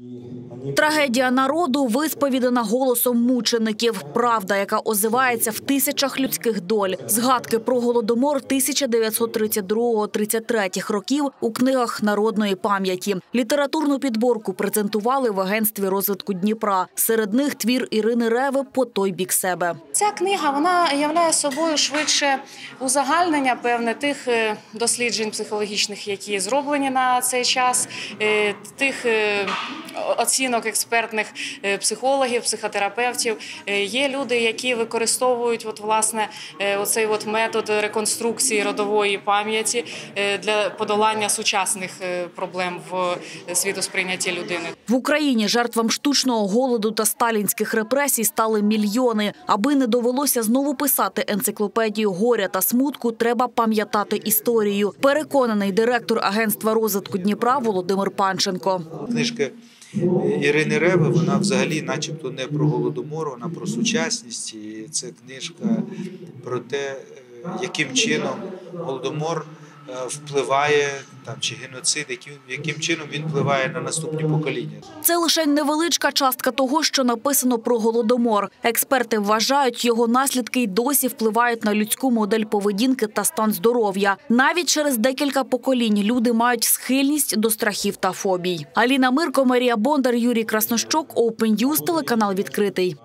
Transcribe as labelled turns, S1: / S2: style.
S1: e Трагедія народу висповідана голосом мучеників. Правда, яка озивається в тисячах людських доль. Згадки про голодомор 1932-33 років у книгах народної пам'яті. Літературну підборку презентували в агентстві розвитку Дніпра. Серед них твір Ірини Реви по той бік себе.
S2: Ця книга вона являє собою швидше узагальнення певне тих е, досліджень психологічних, які зроблені на цей час, е, тих е, оцінок експертних е, психологів, психотерапевтів. Е, Є люди, які використовують от, власне е, оцей от метод реконструкції родової пам'яті для подолання сучасних проблем в світосприйнятті людини.
S1: В Україні жертвам штучного голоду та сталінських репресій стали мільйони. Аби не довелося знову писати енциклопедію горя та смутку, треба пам'ятати історію. Переконаний директор агентства розвитку Дніпра Володимир Панченко.
S3: Книжка Ірини Реви, вона взагалі, начебто, не про голодомор, вона про сучасність. І це книжка про те, е, яким чином голодомор впливає там чи геноцид, яким, яким чином він впливає на наступні покоління.
S1: Це лише невеличка частка того, що написано про голодомор. Експерти вважають, його наслідки й досі впливають на людську модель поведінки та стан здоров'я. Навіть через декілька поколінь люди мають схильність до страхів та фобій. Аліна Мирко, Марія Бондар, Юрій Краснощок, Open News, телеканал відкритий.